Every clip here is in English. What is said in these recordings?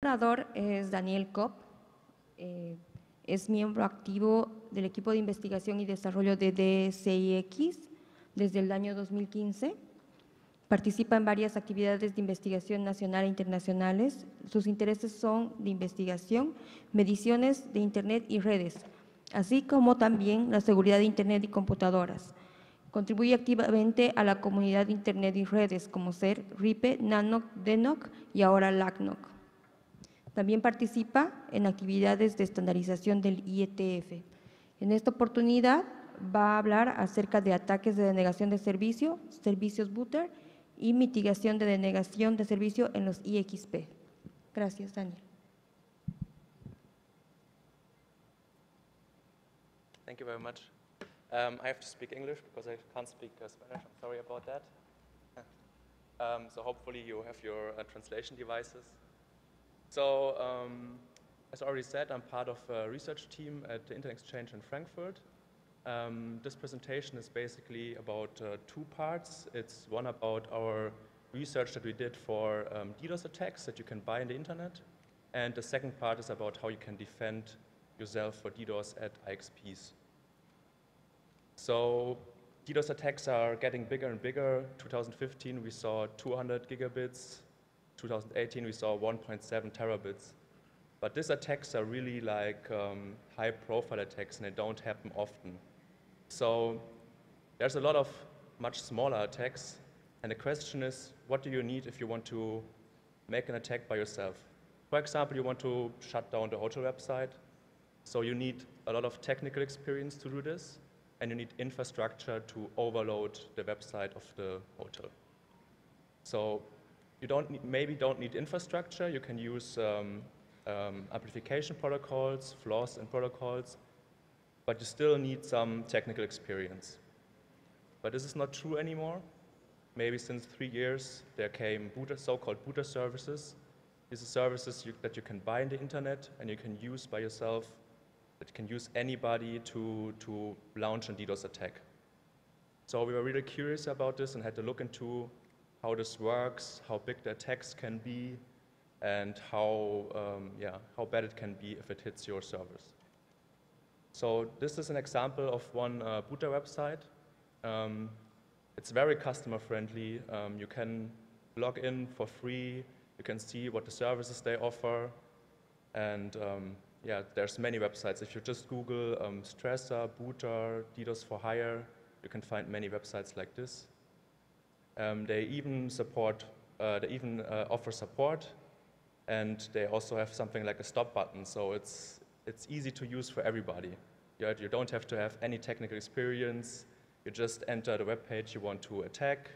orador es Daniel Kopp. eh, es miembro activo del equipo de investigación y desarrollo de DCIX desde el año 2015. Participa en varias actividades de investigación nacional e internacionales. Sus intereses son de investigación, mediciones de Internet y redes, así como también la seguridad de Internet y computadoras. Contribuye activamente a la comunidad de Internet y redes como ser RIPE, NANOC, DENOC y ahora LACNOC. También participa en actividades de estandarización del IETF. En esta oportunidad va a hablar acerca de ataques de denegación de servicio, servicios booter y mitigación de denegación de servicio en los IXP. Gracias, Daniel. Thank you very much. Um, I have to speak English because I can't speak uh, Spanish. I'm sorry about that. um, so hopefully you have your uh, translation devices. So um, as already said, I'm part of a research team at the Internet Exchange in Frankfurt. Um, this presentation is basically about uh, two parts. It's one about our research that we did for um, DDoS attacks that you can buy in the internet. And the second part is about how you can defend yourself for DDoS at IXPs. So DDoS attacks are getting bigger and bigger. 2015 we saw 200 gigabits. 2018 we saw 1.7 terabits. But these attacks are really like um, high profile attacks and they don't happen often. So there's a lot of much smaller attacks. And the question is, what do you need if you want to make an attack by yourself? For example, you want to shut down the hotel website. So you need a lot of technical experience to do this, and you need infrastructure to overload the website of the hotel. So you don't need, maybe don't need infrastructure. You can use um, um, amplification protocols, flaws in protocols, but you still need some technical experience. But this is not true anymore. Maybe since three years, there came so-called booter services. These are services you, that you can buy in the internet and you can use by yourself, that can use anybody to, to launch a DDoS attack. So we were really curious about this and had to look into how this works, how big the attacks can be, and how, um, yeah, how bad it can be if it hits your servers. So this is an example of one uh, booter website. Um, it's very customer friendly. Um, you can log in for free. You can see what the services they offer. And um, yeah, there's many websites. If you just Google um, Stressor, Booter, DDoS for Hire, you can find many websites like this. Um, they even support, uh, they even uh, offer support, and they also have something like a stop button, so it's, it's easy to use for everybody. You, don't have to have any technical experience, you just enter the web page you want to attack,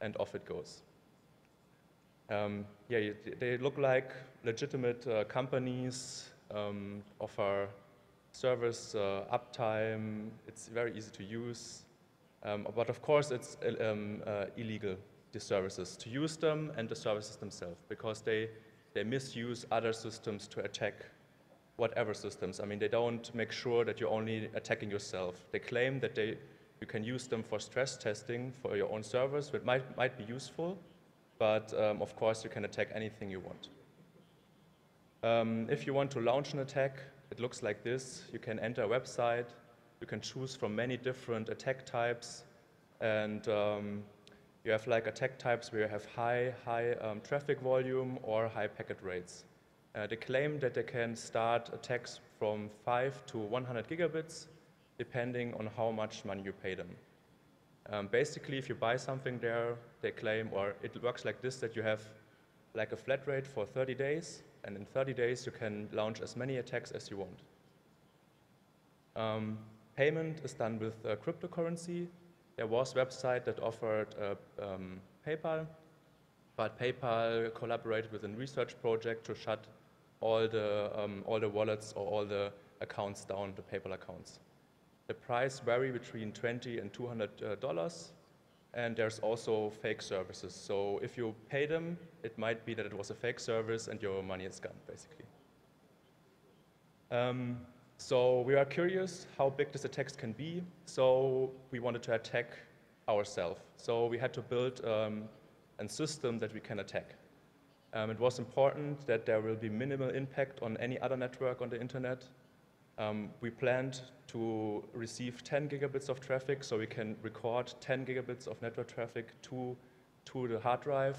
and off it goes. Um, yeah, they look like legitimate uh, companies, um, offer service uh, uptime, it's very easy to use. Um, but of course, it's um, uh, illegal, the services, to use them and the services themselves, because they, they misuse other systems to attack whatever systems. I mean, they don't make sure that you're only attacking yourself. They claim that they, you can use them for stress testing for your own servers, which might, might be useful, but um, of course, you can attack anything you want. Um, if you want to launch an attack, it looks like this. You can enter a website, you can choose from many different attack types, and um, you have like attack types where you have high, high um, traffic volume or high packet rates. Uh, they claim that they can start attacks from 5 to 100 gigabits, depending on how much money you pay them. Um, basically, if you buy something there, they claim, or it works like this, that you have like a flat rate for 30 days, and in 30 days you can launch as many attacks as you want. Um, payment is done with uh, cryptocurrency. There was a website that offered uh, um, PayPal, but PayPal collaborated with a research project to shut all the, um, all the wallets or all the accounts down, the PayPal accounts. The price vary between 20 and 200 uh, dollars, and there's also fake services. So if you pay them, it might be that it was a fake service and your money is gone, basically. Um, so we are curious how big this attack can be. So we wanted to attack ourselves. So we had to build um, a system that we can attack. Um, it was important that there will be minimal impact on any other network on the internet. Um, we planned to receive 10 gigabits of traffic, so we can record 10 gigabits of network traffic to, to the hard drive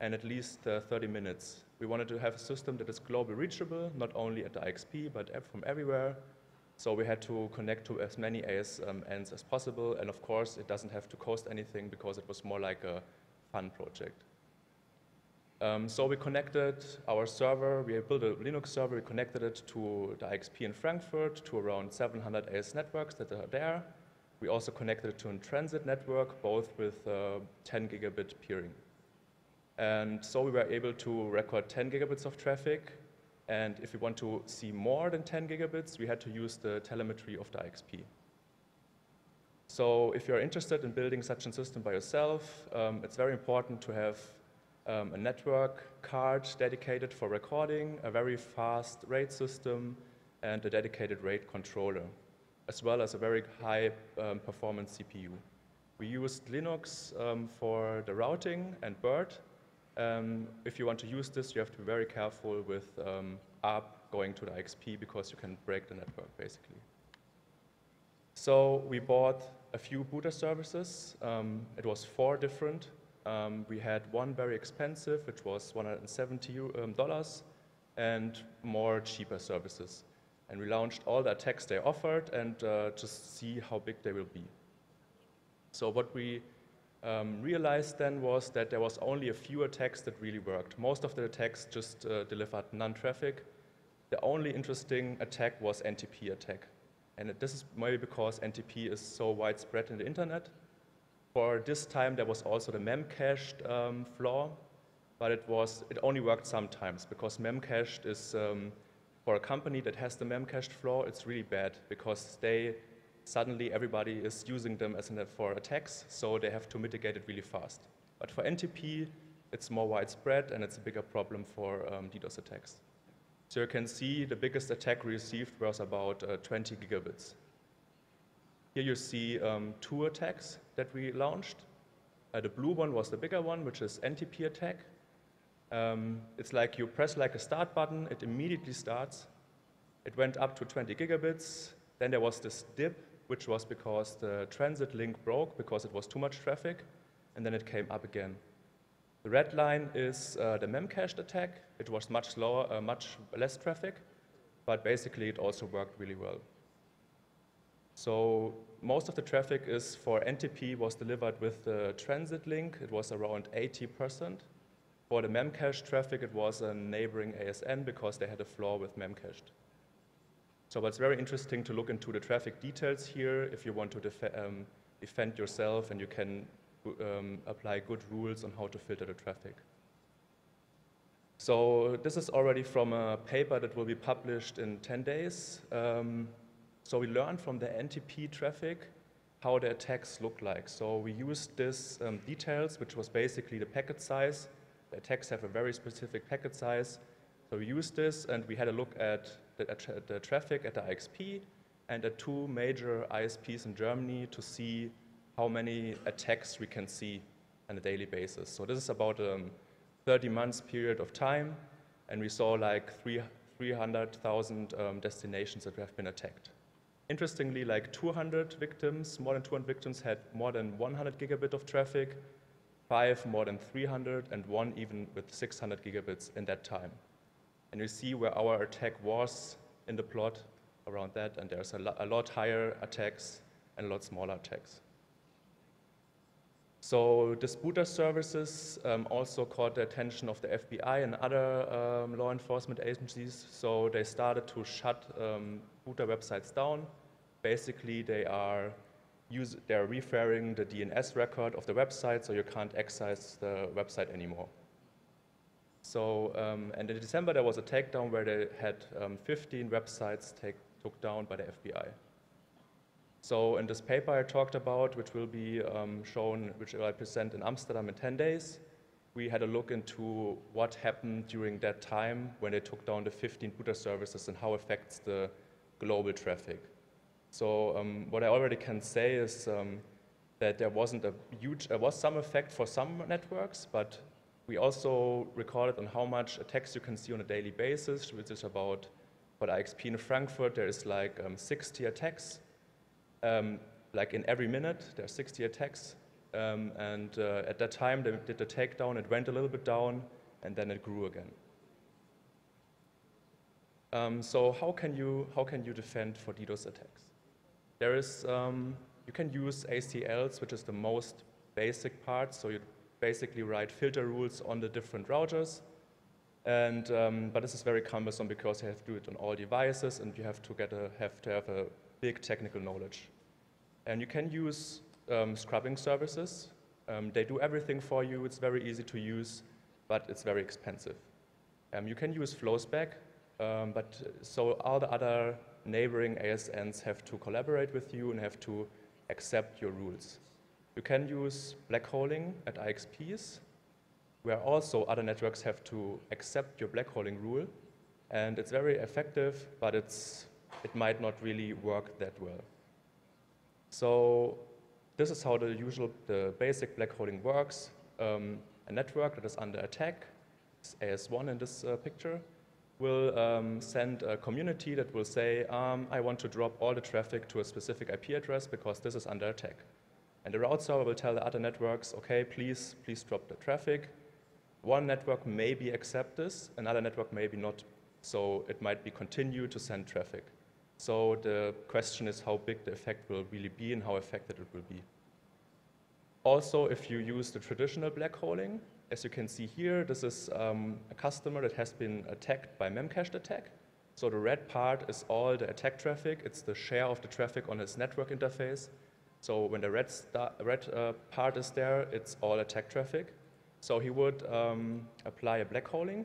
and at least uh, 30 minutes. We wanted to have a system that is globally reachable, not only at the IXP, but from everywhere. So we had to connect to as many ASNs um, as possible, and of course, it doesn't have to cost anything because it was more like a fun project. Um, so we connected our server, we built a Linux server, we connected it to the IXP in Frankfurt, to around 700 AS networks that are there. We also connected it to a transit network, both with uh, 10 gigabit peering. And so we were able to record 10 gigabits of traffic. And if we want to see more than 10 gigabits, we had to use the telemetry of the IXP. So if you're interested in building such a system by yourself, um, it's very important to have um, a network card dedicated for recording, a very fast RAID system, and a dedicated RAID controller, as well as a very high um, performance CPU. We used Linux um, for the routing and BIRD. Um, if you want to use this, you have to be very careful with um, ARP going to the IXP because you can break the network, basically. So we bought a few booter services. Um, it was four different um, we had one very expensive, which was $170 um, and more cheaper services. And we launched all the attacks they offered and uh, just see how big they will be. So what we um, realized then was that there was only a few attacks that really worked. Most of the attacks just uh, delivered non-traffic. The only interesting attack was NTP attack. And this is maybe because NTP is so widespread in the internet for this time, there was also the memcached um, flaw, but it, was, it only worked sometimes because memcached is, um, for a company that has the memcached flaw, it's really bad because they, suddenly everybody is using them as an, for attacks, so they have to mitigate it really fast. But for NTP, it's more widespread and it's a bigger problem for um, DDoS attacks. So you can see the biggest attack received was about uh, 20 gigabits. Here you see um, two attacks that we launched. Uh, the blue one was the bigger one, which is NTP attack. Um, it's like you press like a start button, it immediately starts. It went up to 20 gigabits. Then there was this dip, which was because the transit link broke because it was too much traffic, and then it came up again. The red line is uh, the memcached attack. It was much slower, uh, much less traffic, but basically it also worked really well. So most of the traffic is for NTP was delivered with the transit link. It was around 80%. For the memcached traffic, it was a neighboring ASN because they had a flaw with memcached. So it's very interesting to look into the traffic details here if you want to def um, defend yourself and you can um, apply good rules on how to filter the traffic. So this is already from a paper that will be published in 10 days. Um, so we learned from the NTP traffic how the attacks look like. So we used this um, details, which was basically the packet size. The attacks have a very specific packet size. So we used this and we had a look at the, the traffic at the IXP and at two major ISPs in Germany to see how many attacks we can see on a daily basis. So this is about a um, 30 months period of time, and we saw like 300,000 um, destinations that have been attacked. Interestingly, like 200 victims, more than 200 victims had more than 100 gigabit of traffic, five more than 300, and one even with 600 gigabits in that time. And you see where our attack was in the plot around that, and there's a, lo a lot higher attacks and a lot smaller attacks. So disputer services um, also caught the attention of the FBI and other um, law enforcement agencies. So they started to shut um, booter websites down. Basically, they are use, they're referring the DNS record of the website, so you can't access the website anymore. So, um, and in December there was a takedown where they had um, 15 websites take, took down by the FBI. So in this paper I talked about, which will be um, shown, which I present in Amsterdam in 10 days, we had a look into what happened during that time when they took down the 15 booter services and how it affects the global traffic. So um, what I already can say is um, that there wasn't a huge, there was some effect for some networks, but we also recorded on how much attacks you can see on a daily basis, which is about, for IXP in Frankfurt, there is like um, 60 attacks. Um, like in every minute, there are 60 attacks. Um, and uh, at that time, they did the takedown, it went a little bit down, and then it grew again. Um, so how can, you, how can you defend for DDoS attacks? There is, um, you can use ACLs, which is the most basic part. So you basically write filter rules on the different routers. And, um, but this is very cumbersome because you have to do it on all devices and you have to, get a, have, to have a big technical knowledge. And you can use um, scrubbing services. Um, they do everything for you. It's very easy to use, but it's very expensive. Um, you can use FlowSpec, um, but so all the other neighboring ASNs have to collaborate with you and have to accept your rules. You can use blackholing at IXPs, where also other networks have to accept your blackholing rule. And it's very effective, but it's, it might not really work that well. So this is how the usual, the basic blackholing works. Um, a network that is under attack, AS1 in this uh, picture, will um, send a community that will say, um, I want to drop all the traffic to a specific IP address because this is under attack. And the route server will tell the other networks, okay, please, please drop the traffic. One network maybe accept this, another network maybe not. So it might be continue to send traffic. So the question is how big the effect will really be and how affected it will be. Also, if you use the traditional black holing, as you can see here, this is um, a customer that has been attacked by memcached attack. So the red part is all the attack traffic. It's the share of the traffic on his network interface. So when the red, red uh, part is there, it's all attack traffic. So he would um, apply a black holing,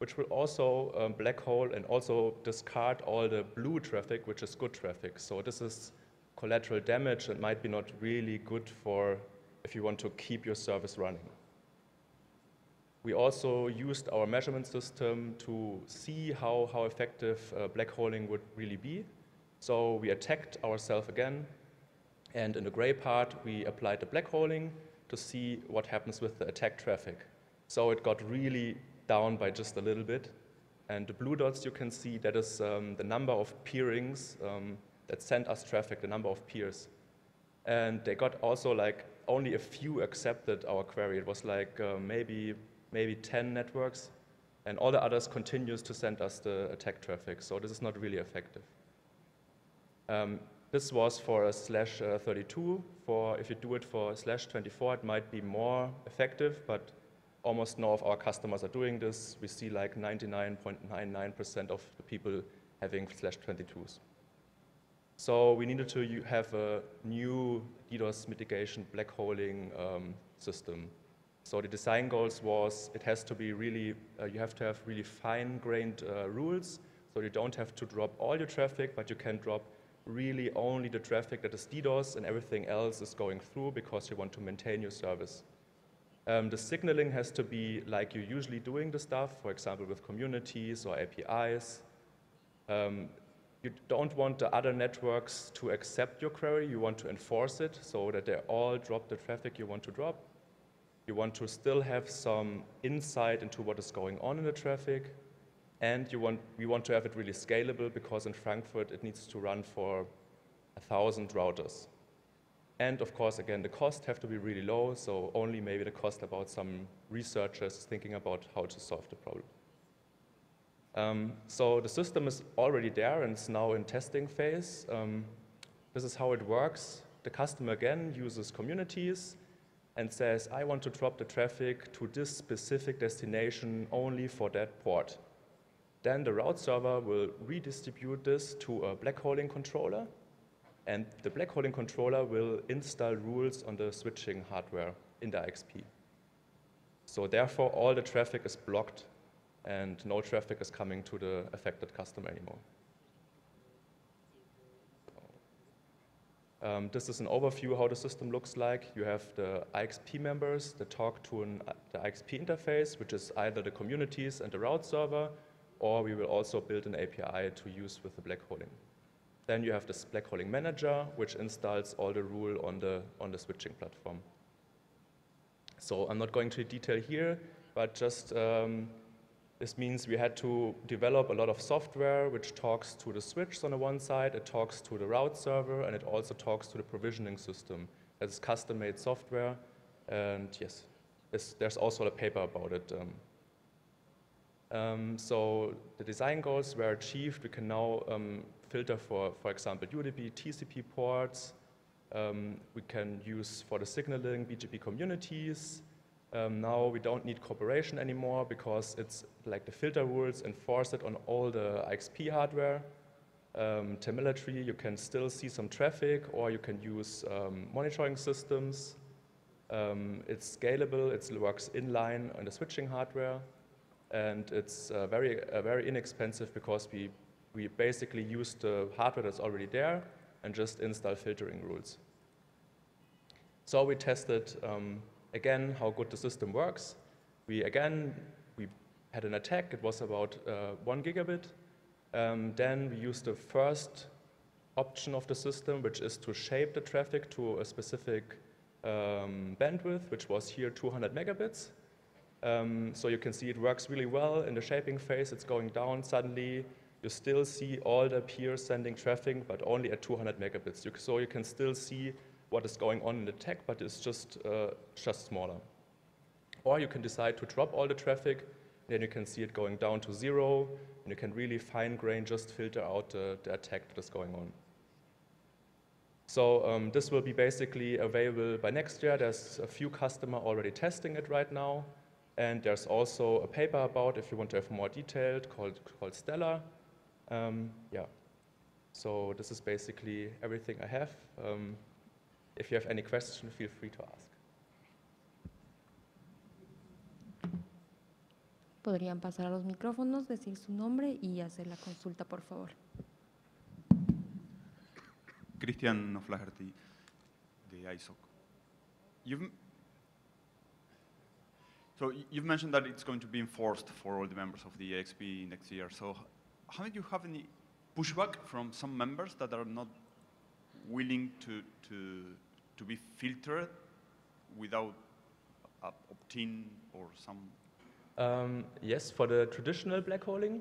which will also um, black hole and also discard all the blue traffic, which is good traffic. So this is collateral damage and might be not really good for if you want to keep your service running. We also used our measurement system to see how, how effective uh, black holing would really be. So we attacked ourselves again, and in the gray part, we applied the black holing to see what happens with the attack traffic. So it got really down by just a little bit. And the blue dots you can see, that is um, the number of peerings um, that sent us traffic, the number of peers. And they got also like only a few accepted our query. It was like uh, maybe, maybe 10 networks, and all the others continues to send us the attack traffic. So this is not really effective. Um, this was for a slash uh, 32. For if you do it for slash 24, it might be more effective, but almost none of our customers are doing this. We see like 99.99% of the people having slash 22s. So we needed to have a new DDoS mitigation black holing um, system. So the design goals was it has to be really, uh, you have to have really fine-grained uh, rules. So you don't have to drop all your traffic, but you can drop really only the traffic that is DDoS and everything else is going through because you want to maintain your service. Um, the signaling has to be like you're usually doing the stuff, for example, with communities or APIs. Um, you don't want the other networks to accept your query. You want to enforce it so that they all drop the traffic you want to drop. You want to still have some insight into what is going on in the traffic. And you want, we want to have it really scalable because in Frankfurt it needs to run for a thousand routers. And of course, again, the costs have to be really low, so only maybe the cost about some researchers thinking about how to solve the problem. Um, so the system is already there and it's now in testing phase. Um, this is how it works. The customer again uses communities and says, I want to drop the traffic to this specific destination only for that port. Then the route server will redistribute this to a black holing controller, and the black holing controller will install rules on the switching hardware in the IXP. So therefore, all the traffic is blocked, and no traffic is coming to the affected customer anymore. Um, this is an overview how the system looks like. You have the IXP members that talk to an, the IXP interface, which is either the communities and the route server, or we will also build an API to use with the black holing. Then you have this black holing manager, which installs all the rule on the, on the switching platform. So I'm not going to detail here. but just um, this means we had to develop a lot of software which talks to the switch on the one side, it talks to the route server, and it also talks to the provisioning system. It's custom-made software, and yes, there's also a paper about it. Um, um, so the design goals were achieved. We can now um, filter for, for example, UDP, TCP ports. Um, we can use for the signaling BGP communities. Um, now we don't need cooperation anymore because it's like the filter rules enforce it on all the IXP hardware. Um, telemetry, you can still see some traffic or you can use um, monitoring systems. it's scalable, it works inline on the switching hardware and it's uh, very, uh, very inexpensive because we, we basically use the hardware that's already there and just install filtering rules. So we tested um, again how good the system works. We again, we had an attack, it was about uh, one gigabit. Um, then we used the first option of the system, which is to shape the traffic to a specific um, bandwidth, which was here 200 megabits. Um, so you can see it works really well in the shaping phase. It's going down suddenly. You still see all the peers sending traffic, but only at 200 megabits. You, so you can still see what is going on in the tech, but it's just, uh, just smaller. Or you can decide to drop all the traffic, then you can see it going down to zero, and you can really fine grain just filter out the, the attack that is going on. So um, this will be basically available by next year. There's a few customers already testing it right now. And there's also a paper about, if you want to have more detailed, called, called Stellar. Um, yeah. So this is basically everything I have. Um, if you have any question, feel free to ask. Podrían pasar a los micrófonos, decir su nombre y hacer la consulta, por favor. Cristian O'Flaherty, de ISOC. You've so you've mentioned that it's going to be enforced for all the members of the IXP next year. So haven't you have any pushback from some members that are not willing to, to, to be filtered without opt-in or some? Um, yes, for the traditional black holing,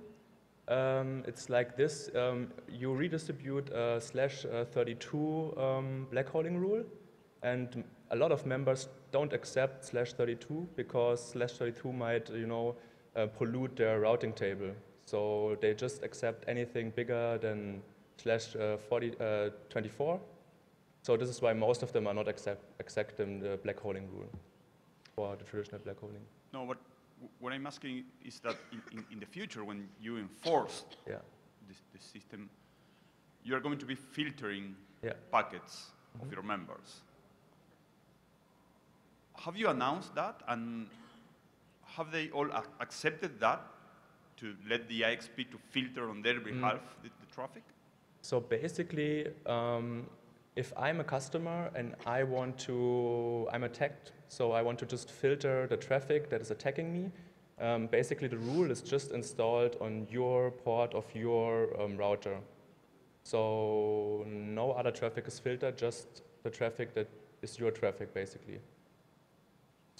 um, it's like this. Um, you redistribute a slash uh, 32 um, black holing rule, and a lot of members don't accept slash 32 because slash 32 might, you know, uh, pollute their routing table. So they just accept anything bigger than slash uh, 40, uh, 24. So this is why most of them are not accept, accepting the black holing rule for the traditional black holing. No, but what I'm asking is that in, in, in the future, when you enforce yeah. this, this, system, you're going to be filtering yeah. packets mm -hmm. of mm-hmm. your members have you announced that and have they all accepted that to let the IXP to filter on their mm. behalf mm. the, the, traffic? So basically, um, if I'm a customer and I want to, I'm attacked, so I want to just filter the traffic that is attacking me, um, basically the rule is just installed on your port of your um, router. So no other traffic is filtered, just the traffic that is your traffic basically.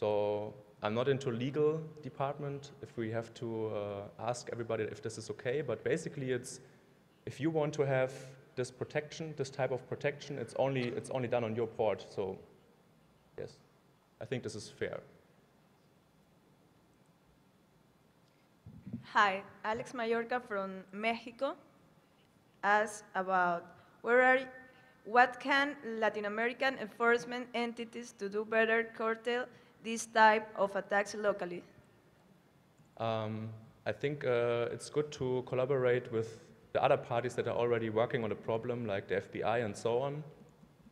So I'm not into legal department if we have to uh, ask everybody if this is okay, but basically it's, if you want to have this protection, this type of protection, it's only, it's only done on your port. So yes, I think this is fair. Hi, Alex Mallorca from Mexico asks about where are, what can Latin American enforcement entities to do better curtail this type of attacks locally? Um, I think uh, it's good to collaborate with the other parties that are already working on the problem, like the FBI and so on.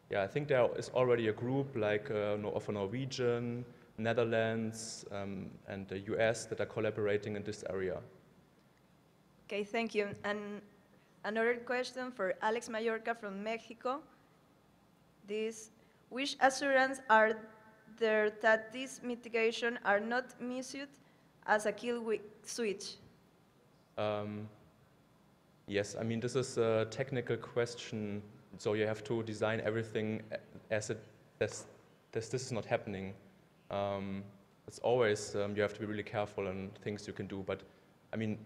Yeah, I think there is already a group like uh, of Norwegian, Netherlands, um, and the US that are collaborating in this area. Okay, thank you. And another question for Alex Mallorca from Mexico. This, which assurance are there that these mitigation are not misused as a kill switch? Um, yes, I mean, this is a technical question, so you have to design everything as, it, as, as this is not happening. Um, it's always, um, you have to be really careful on things you can do. But I mean,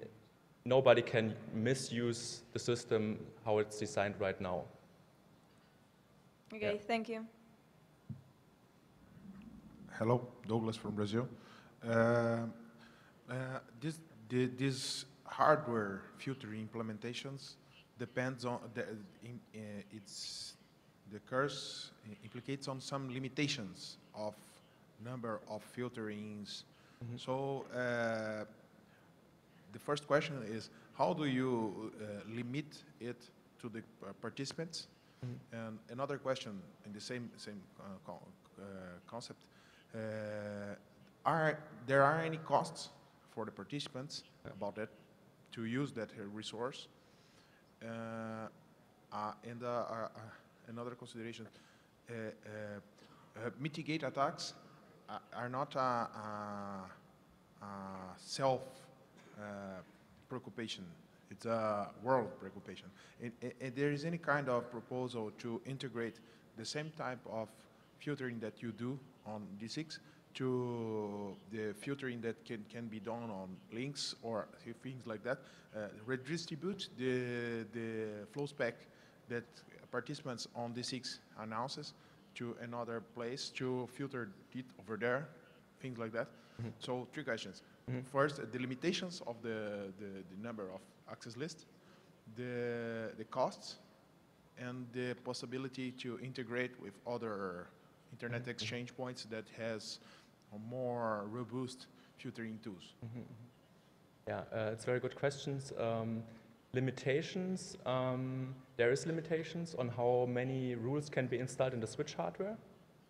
nobody can misuse the system how it's designed right now. Okay, thank you. Hello, Douglas from Brazil. Uh, uh, this, the, this hardware filtering implementations depends on the, in, uh, it's the curse implicates on some limitations of number of filterings. So uh, the first question is how do you uh, limit it to the participants? And another question in the same same uh, co uh, concept: Are there are any costs for the participants about that to use that uh, resource? Uh, uh, and uh, uh, uh, another consideration: uh, uh, uh, mitigate attacks are- not a, a, a self uh, preoccupation. It's a world preoccupation. And- and there is any kind of proposal to integrate the same type of filtering that you do on DE-CIX to the filtering that can, can be done on links or things like that. Uh, redistribute the, the flow spec that participants on DE-CIX announces to another place to filter it over there, things like that. So three questions. First, uh, the limitations of the, the, the number of access lists, the, the costs, and the possibility to integrate with other internet exchange points that has more robust filtering tools. Yeah, uh, it's very good questions. Um, limitations, um, there is limitations on how many rules can be installed in the switch hardware.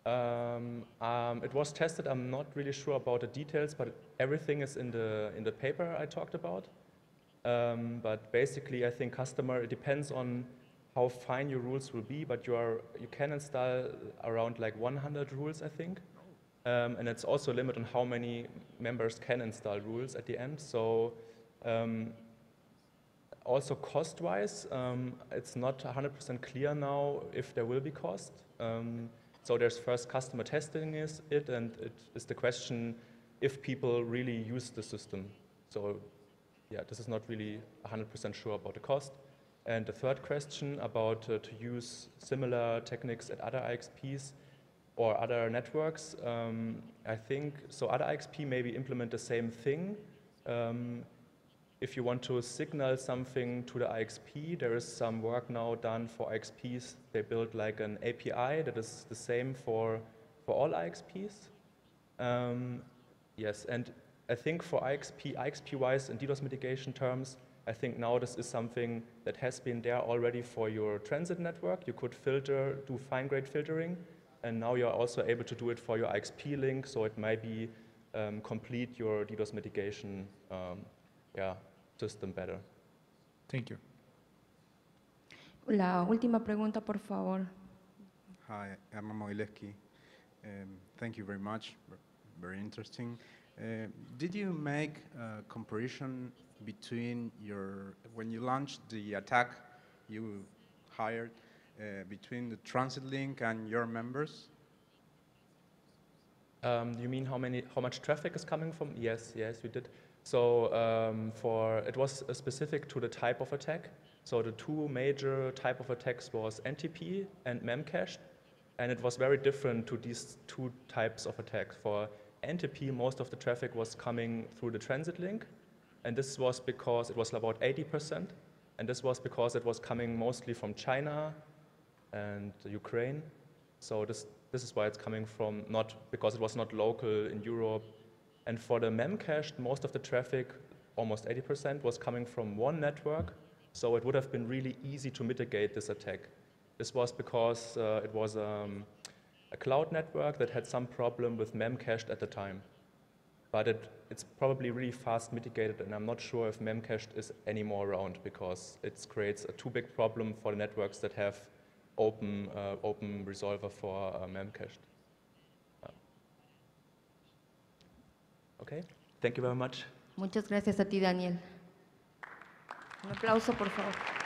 Um, um, it was tested, I'm not really sure about the details, but everything is in the, in the paper I talked about. Um, but basically, I think customer, it depends on how fine your rules will be, but you, are, you can install around like 100 rules, I think. Um, and it's also a limit on how many members can install rules at the end. So um, also cost-wise, um, it's not 100% clear now if there will be cost. Um, so there's first customer testing is it, and it is the question if people really use the system. So yeah, this is not really 100% sure about the cost. And the third question about uh, to use similar techniques at other IXPs or other networks, um, I think, so other IXP maybe implement the same thing. Um, if you want to signal something to the IXP, there is some work now done for IXPs. They build like an API that is the same for, for all IXPs. Um, yes, and I think for IXP, IXP-wise in DDoS mitigation terms, I think now this is something that has been there already for your transit network. You could filter, do fine-grained filtering, and now you're also able to do it for your IXP link, so it might be um, complete your DDoS mitigation um, yeah, system better. Thank you. La última pregunta, por favor. Hi, I'm Moileski. Um, thank you very much. Very interesting. Uh, did you make a comparison between your when you launched the attack you hired uh, between the transit link and your members? Um, you mean how many, how much traffic is coming from? Yes, yes, we did. So um, for it was uh, specific to the type of attack. So the two major type of attacks was NTP and Memcached, and it was very different to these two types of attacks. For NTP, most of the traffic was coming through the transit link, and this was because it was about 80%, and this was because it was coming mostly from China and Ukraine. So this, this is why it's coming from, not because it was not local in Europe. And for the Memcached, most of the traffic, almost 80%, was coming from one network. So it would have been really easy to mitigate this attack. This was because uh, it was um, a cloud network that had some problem with Memcached at the time. But it, it's probably really fast mitigated, and I'm not sure if Memcached is anymore around because it creates a too big problem for the networks that have open, uh, open resolver for uh, Memcached. Okay, thank you very much. Muchas gracias a ti, Daniel. Un aplauso, por favor.